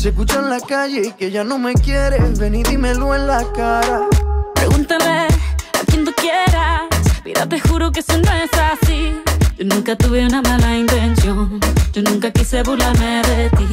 Se escucha en la calle y que ya no me quieres. Ven y dímelo en la cara. Pregúntale a quien tú quieras. Mira, te juro que eso no es así. Yo nunca tuve una mala intención. Yo nunca quise burlarme de ti.